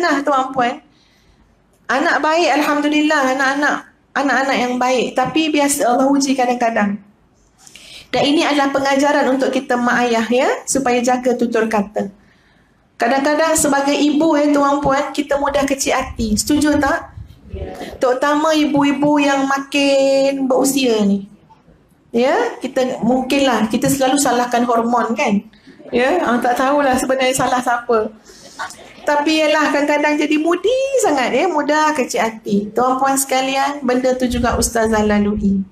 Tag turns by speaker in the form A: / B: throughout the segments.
A: pernah tuan puan. Anak baik Alhamdulillah anak-anak anak-anak yang baik. Tapi biasa Allah uji kadang-kadang. Dan ini adalah pengajaran untuk kita mak ayah ya. Supaya jaga tutur kata. Kadang-kadang sebagai ibu ya tuan puan kita mudah kecil hati. Setuju tak? Yeah. Terutama ibu-ibu yang makin berusia ni. Ya, kita mungkinlah kita selalu salahkan hormon kan? Ya, ah, tak tahulah sebenarnya salah siapa. Tapi ialah kadang-kadang jadi mudi sangat ya, mudah kecil hati. Tuan puan sekalian, benda tu juga ustazah lalui.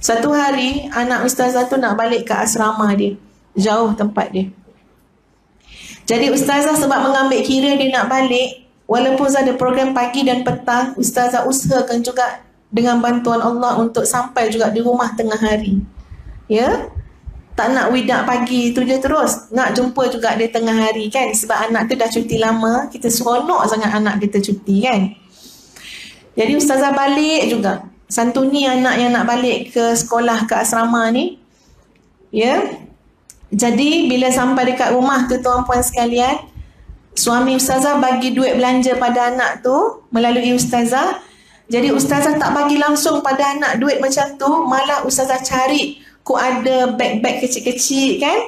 A: Satu hari anak ustazah tu nak balik ke asrama dia. Jauh tempat dia. Jadi ustazah sebab mengambil kira dia nak balik, walaupun ada program pagi dan petang, ustazah usahakan juga dengan bantuan Allah untuk sampai juga di rumah tengah hari. Ya? Tak nak widak pagi tu je terus. Nak jumpa juga di tengah hari kan. Sebab anak tu dah cuti lama. Kita seronok sangat anak kita cuti kan. Jadi ustazah balik juga. Santuni anak yang nak balik ke sekolah ke asrama ni. Ya? Jadi bila sampai dekat rumah tu tuan puan sekalian. Suami ustazah bagi duit belanja pada anak tu melalui ustazah. Jadi ustazah tak bagi langsung pada anak duit macam tu, malah ustazah cari ku ada beg-beg kecil-kecil kan?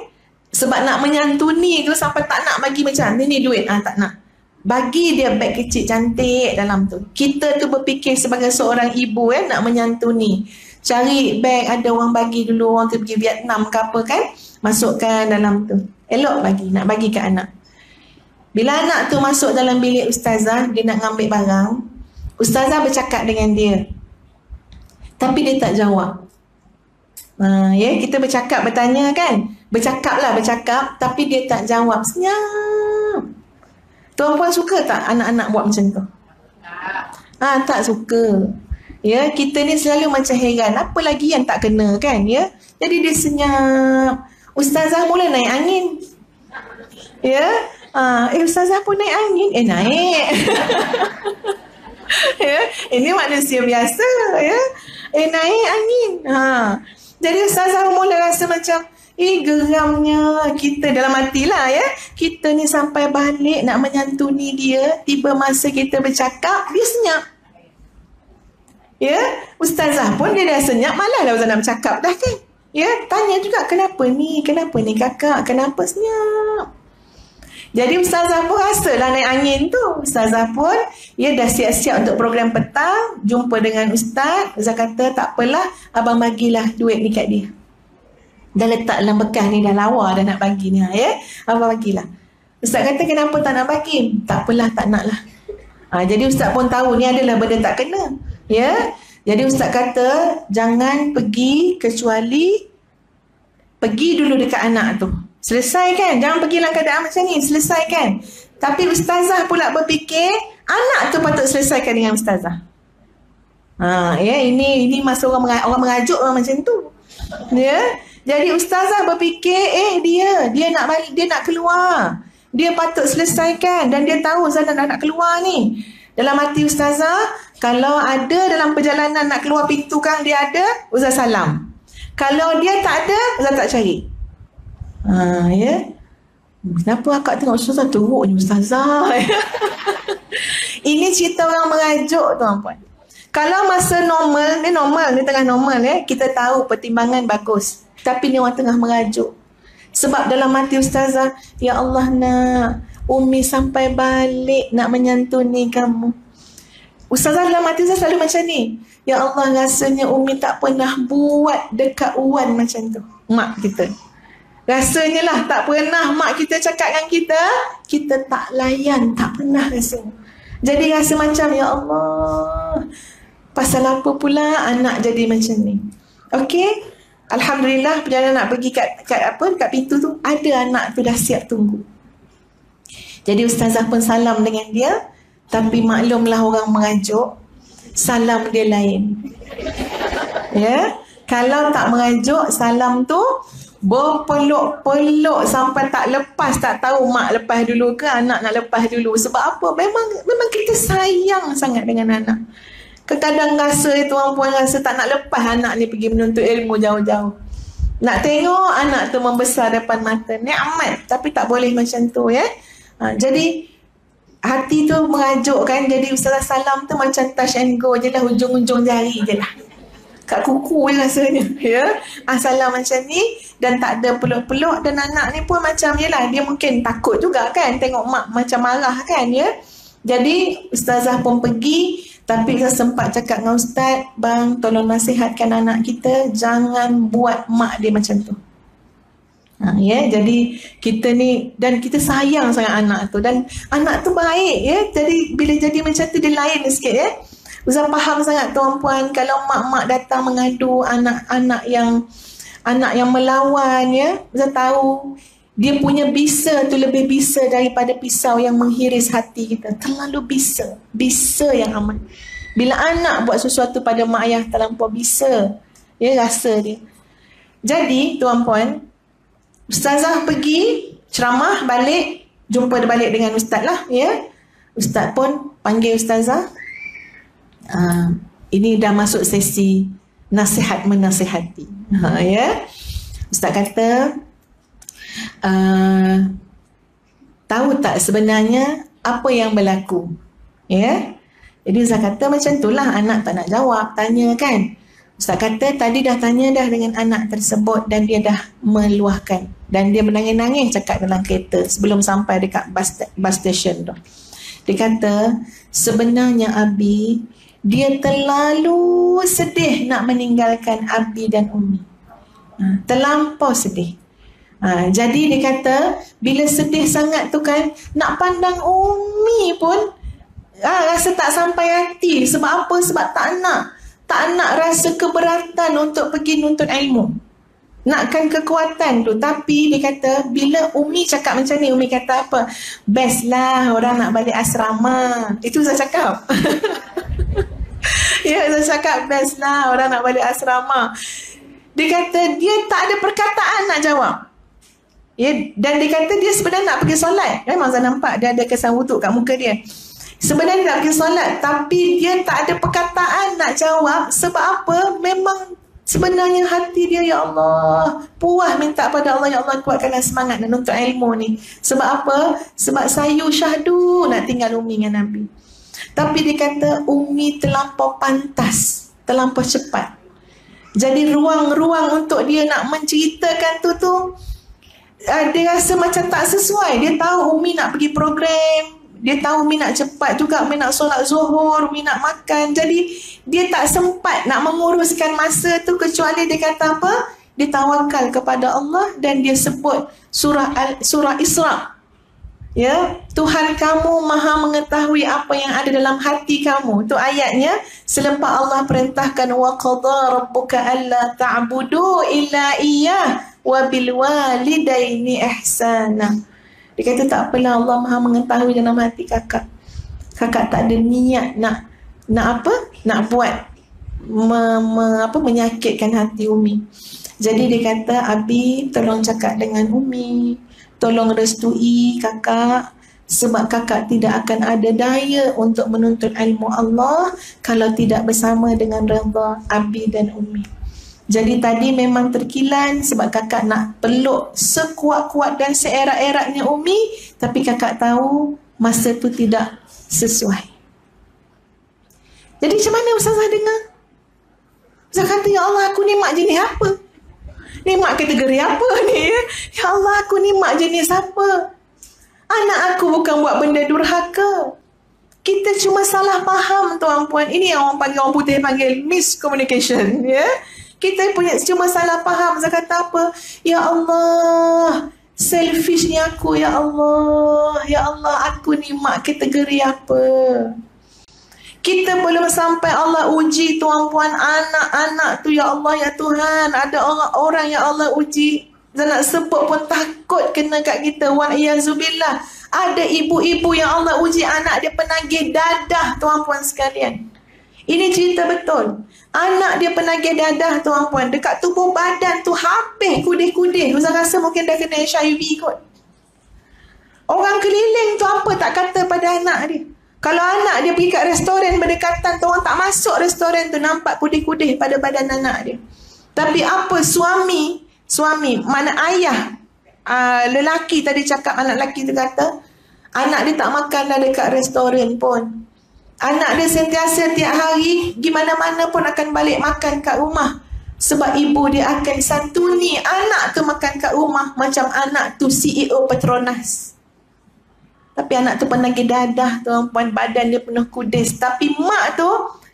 A: Sebab nak menyantuni tu sampai tak nak bagi macam ni ni duit ah tak nak. Bagi dia beg kecil cantik dalam tu. Kita tu berfikir sebagai seorang ibu eh nak menyantuni. Cari beg ada orang bagi dulu orang tu pergi Vietnam ke apa kan? Masukkan dalam tu. Elok bagi nak bagi ke anak. Bila anak tu masuk dalam bilik ustazah, dia nak ngambil barang, Ustazah bercakap dengan dia. Tapi dia tak jawab. Ha, ya, kita bercakap, bertanya kan? Bercakap lah, bercakap. Tapi dia tak jawab. Senyap. Tuan puan suka tak anak-anak buat macam tu? Ha, tak suka. Ya, kita ni selalu macam heran. Apa lagi yang tak kena kan? Ya, jadi dia senyap. Ustazah mula naik angin. Ya, ha, eh Ustazah pun naik angin. Eh naik. ya ini manusia biasa ya eh naik angin ha jadi ustazah mula rasa macam Eh geramnya kita dalam hati lah ya. Kita ni sampai balik nak menyantuni dia. Tiba masa kita bercakap, dia senyap. Ya, Ustazah pun dia dah senyap. Malah lah Ustazah nak bercakap dah kan. Ya, tanya juga kenapa ni? Kenapa ni kakak? Kenapa senyap? Jadi Ustazah pun rasalah naik angin tu. Ustazah pun ya dah siap-siap untuk program petang. Jumpa dengan Ustaz. Ustaz kata tak apalah. Abang bagilah duit ni kat dia. Dah letak dalam bekas ni dah lawa dah nak bagi ni. Ya? Abang bagilah. Ustaz kata kenapa tak nak bagi? Tak apalah tak nak lah. Ha, jadi Ustaz pun tahu ni adalah benda tak kena. Ya? Jadi Ustaz kata jangan pergi kecuali pergi dulu dekat anak tu. Selesai kan? Jangan pergi dalam keadaan macam ni. Selesai kan? Tapi ustazah pula berfikir, anak tu patut selesaikan dengan ustazah. Ha, ya, ini ini masa orang merajuk, orang merajuk orang macam tu. Ya. Jadi ustazah berfikir, eh dia, dia nak balik, dia nak keluar. Dia patut selesaikan dan dia tahu Zana nak, nak keluar ni. Dalam hati ustazah, kalau ada dalam perjalanan nak keluar pintu kan dia ada, ustaz salam. Kalau dia tak ada, ustaz tak cari. Ha, ya. Kenapa akak tengok ustazah ni ustazah? Ini cerita orang merajuk tuan-puan. Kalau masa normal, ni normal, ni tengah normal ya. Kita tahu pertimbangan bagus. Tapi ni orang tengah merajuk. Sebab dalam hati ustazah, Ya Allah nak Umi sampai balik nak menyantuni kamu. Ustazah dalam hati ustazah selalu macam ni. Ya Allah rasanya Umi tak pernah buat dekat Uwan macam tu. Mak kita. Rasanya lah tak pernah mak kita cakap dengan kita, kita tak layan, tak pernah rasa. Jadi rasa macam, Ya Allah, pasal apa pula anak jadi macam ni. Okey, Alhamdulillah perjalanan nak pergi kat, kat apa kat pintu tu, ada anak tu dah siap tunggu. Jadi ustazah pun salam dengan dia, tapi maklumlah orang mengajuk, salam dia lain. Ya, kalau tak mengajuk, salam tu berpeluk-peluk sampai tak lepas tak tahu mak lepas dulu ke anak nak lepas dulu. Sebab apa? Memang memang kita sayang sangat dengan anak. Kadang rasa itu orang puan rasa tak nak lepas anak ni pergi menuntut ilmu jauh-jauh. Nak tengok anak tu membesar depan mata ni amat tapi tak boleh macam tu ya ha, jadi hati tu merajuk kan jadi Ustazah Salam tu macam touch and go je lah hujung-hujung jari je lah kat kuku je rasanya ya asalam macam ni dan tak ada peluk-peluk dan anak ni pun macam lah dia mungkin takut juga kan tengok mak macam marah kan ya jadi Ustazah pun pergi tapi saya sempat cakap dengan Ustaz bang tolong nasihatkan anak kita jangan buat mak dia macam tu Ha, ya, jadi kita ni dan kita sayang sangat anak tu dan anak tu baik ya. Jadi bila jadi macam tu dia lain sikit ya. Ustaz faham sangat tuan-puan kalau mak-mak datang mengadu anak-anak yang anak yang melawan ya. Ustaz tahu dia punya bisa tu lebih bisa daripada pisau yang menghiris hati kita. Terlalu bisa. Bisa yang amat. Bila anak buat sesuatu pada mak ayah terlampau bisa. Ya rasa dia. Jadi tuan-puan Ustazah pergi ceramah balik jumpa balik dengan ustaz lah ya. Ustaz pun panggil ustazah. Uh, ini dah masuk sesi nasihat menasihati. Ha ya. Ustaz kata uh, tahu tak sebenarnya apa yang berlaku? Ya. Jadi Ustaz kata macam itulah anak tak nak jawab, tanya kan. Ustaz kata tadi dah tanya dah dengan anak tersebut dan dia dah meluahkan dan dia menangis-nangis cakap dalam kereta sebelum sampai dekat bus, bus station tu. Dia kata sebenarnya Abi dia terlalu sedih nak meninggalkan Abi dan Umi. Ha, terlampau sedih. Ha, jadi dia kata bila sedih sangat tu kan nak pandang Umi pun ha, rasa tak sampai hati. Sebab apa? Sebab tak nak tak nak rasa keberatan untuk pergi nuntut ilmu. Nakkan kekuatan tu. Tapi dia kata, bila Umi cakap macam ni, Umi kata apa? Best lah orang nak balik asrama. Itu saya cakap. ya, saya cakap best lah orang nak balik asrama. Dia kata, dia tak ada perkataan nak jawab. Ya, dan dia kata dia sebenarnya nak pergi solat. Memang saya nampak dia ada kesan wuduk kat muka dia. Sebenarnya nak pergi solat tapi dia tak ada perkataan nak jawab sebab apa? Memang sebenarnya hati dia ya Allah puas minta pada Allah ya Allah kuatkanlah semangat dan untuk ilmu ni. Sebab apa? Sebab sayu syahdu nak tinggal Umi dengan Nabi. Tapi dia kata Umi terlampau pantas, terlampau cepat. Jadi ruang-ruang untuk dia nak menceritakan tu tu uh, dia rasa macam tak sesuai. Dia tahu Umi nak pergi program, dia tahu Umi nak cepat juga Umi nak solat zuhur Umi nak makan jadi dia tak sempat nak menguruskan masa tu kecuali dia kata apa dia tawakal kepada Allah dan dia sebut surah Al, surah Isra ya Tuhan kamu maha mengetahui apa yang ada dalam hati kamu tu ayatnya selepas Allah perintahkan wa qadha rabbuka alla ta'budu illa iyyah wa bil walidaini ihsana dia kata tak apalah Allah maha mengetahui dalam hati kakak. Kakak tak ada niat nak nak apa? Nak buat me, me, apa menyakitkan hati Umi. Jadi dia kata Abi tolong cakap dengan Umi. Tolong restui kakak sebab kakak tidak akan ada daya untuk menuntut ilmu Allah kalau tidak bersama dengan redha Abi dan Umi. Jadi tadi memang terkilan sebab kakak nak peluk sekuat-kuat dan seerat-eratnya Umi. Tapi kakak tahu masa tu tidak sesuai. Jadi macam mana Ustazah dengar? Ustazah kata, Ya Allah aku ni mak jenis apa? Ni mak kategori apa ni? Ya, Allah aku ni mak jenis apa? Anak aku bukan buat benda durhaka. Kita cuma salah faham tuan puan. Ini yang orang panggil orang putih panggil miscommunication. Ya? Kita punya cuma salah faham. Saya kata apa? Ya Allah. Selfishnya aku. Ya Allah. Ya Allah. Aku ni mak kategori apa? Kita belum sampai Allah uji tuan puan anak-anak tu. Ya Allah. Ya Tuhan. Ada orang-orang yang Allah uji. Dan nak sebut pun takut kena kat kita. Wa iyazubillah. Ada ibu-ibu yang Allah uji anak dia penagih dadah tuan puan sekalian. Ini cerita betul. Anak dia penagih dadah tuan puan. Dekat tubuh badan tu habis kudih-kudih. Ustaz rasa mungkin dah kena HIV kot. Orang keliling tu apa tak kata pada anak dia. Kalau anak dia pergi kat restoran berdekatan tu orang tak masuk restoran tu nampak kudih-kudih pada badan anak dia. Tapi apa suami, suami mana ayah uh, lelaki tadi cakap anak lelaki tu kata Anak dia tak makan dah dekat restoran pun. Anak dia sentiasa tiap hari gimana mana pun akan balik makan kat rumah. Sebab ibu dia akan santuni anak tu makan kat rumah macam anak tu CEO Petronas. Tapi anak tu pernah pergi dadah tuan-puan badan dia penuh kudis. Tapi mak tu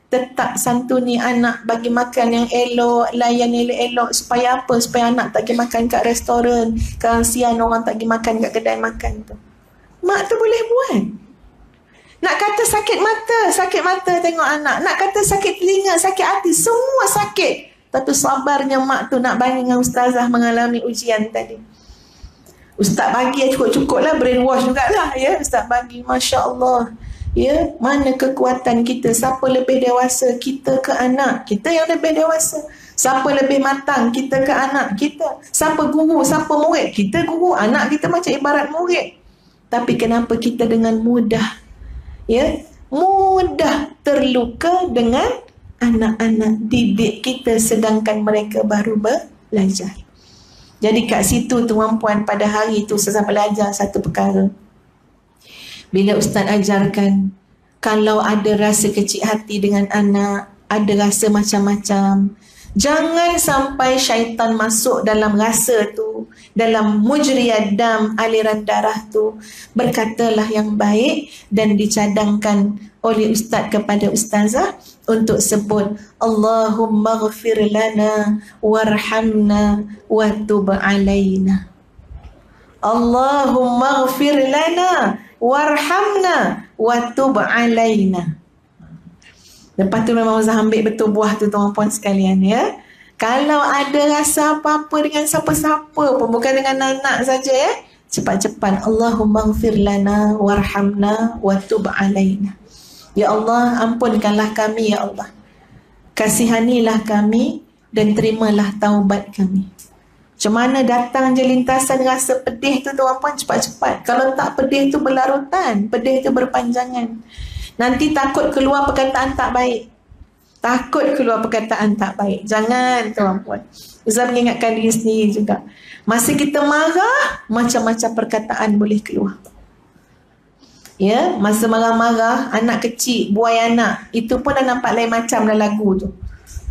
A: tetap santuni anak bagi makan yang elok, layan elok-elok supaya apa? Supaya anak tak pergi makan kat restoran. Kasihan orang tak pergi makan kat kedai makan tu. Mak tu boleh buat. Nak kata sakit mata, sakit mata tengok anak. Nak kata sakit telinga, sakit hati, semua sakit. Tapi sabarnya mak tu nak bagi dengan ustazah mengalami ujian tadi. Ustaz bagi cukup-cukup lah brainwash jugalah ya. Ustaz bagi Masya Allah. Ya, mana kekuatan kita? Siapa lebih dewasa? Kita ke anak? Kita yang lebih dewasa. Siapa lebih matang? Kita ke anak? Kita. Siapa guru? Siapa murid? Kita guru. Anak kita macam ibarat murid. Tapi kenapa kita dengan mudah ya mudah terluka dengan anak-anak didik kita sedangkan mereka baru belajar. Jadi kat situ tuan-puan pada hari itu saya belajar satu perkara. Bila ustaz ajarkan kalau ada rasa kecil hati dengan anak, ada rasa macam-macam, Jangan sampai syaitan masuk dalam rasa tu, dalam mujriyat dam, aliran darah tu. Berkatalah yang baik dan dicadangkan oleh ustaz kepada ustazah untuk sebut Allahumma ghafir lana warhamna wa tub alaina. Allahumma ghafir lana warhamna wa tub alaina. Lepas tu memang Ustaz ambil betul buah tu tuan-puan sekalian ya. Kalau ada rasa apa-apa dengan siapa-siapa pun bukan dengan anak saja ya. Cepat-cepat Allahumma gfir lana warhamna wa tub alaina. Ya Allah ampunkanlah kami ya Allah. Kasihanilah kami dan terimalah taubat kami. Macam mana datang je lintasan rasa pedih tu tuan-puan cepat-cepat. Kalau tak pedih tu berlarutan, pedih tu berpanjangan. Nanti takut keluar perkataan tak baik. Takut keluar perkataan tak baik. Jangan tuan-puan. Ustaz mengingatkan diri sendiri juga. Masa kita marah, macam-macam perkataan boleh keluar. Ya, masa marah-marah, anak kecil, buai anak. Itu pun dah nampak lain macam dalam lagu tu.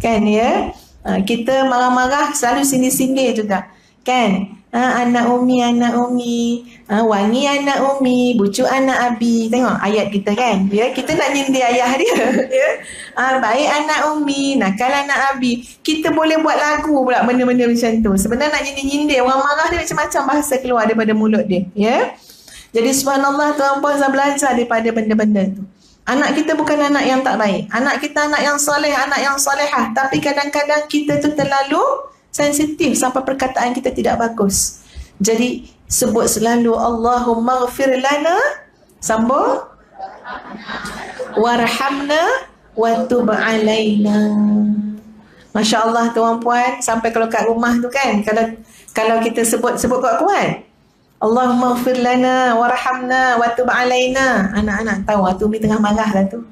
A: Kan ya? Ha, kita marah-marah selalu sindir-sindir juga. Kan? Ha, anak Umi, anak Umi. Ha, wangi anak Umi, bucu anak Abi. Tengok ayat kita kan. Ya, kita nak nyindir ayah dia. ya. Ha, baik anak Umi, nakal anak Abi. Kita boleh buat lagu pula benda-benda macam tu. Sebenarnya nak nyindir-nyindir. Orang marah dia macam-macam bahasa keluar daripada mulut dia. Ya. Jadi subhanallah tuan-puan saya belajar daripada benda-benda tu. Anak kita bukan anak yang tak baik. Anak kita anak yang soleh, anak yang solehah. Tapi kadang-kadang kita tu terlalu sensitif sampai perkataan kita tidak bagus. Jadi sebut selalu Allahumma ghafir lana sambung warhamna wa tub alaina. Masya-Allah tuan-puan sampai kalau kat rumah tu kan kalau kalau kita sebut sebut kuat-kuat Allahumma ghafir lana warhamna wa tub alaina. Anak-anak tahu tu Umi tengah marah lah tu.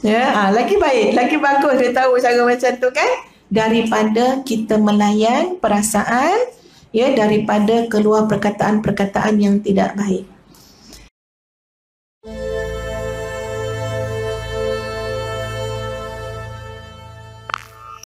A: Ya, ha, lagi baik, lagi bagus dia tahu cara macam tu kan daripada kita melayan perasaan ya daripada keluar perkataan-perkataan yang tidak baik